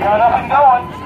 got up and going.